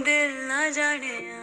दिल ना जाने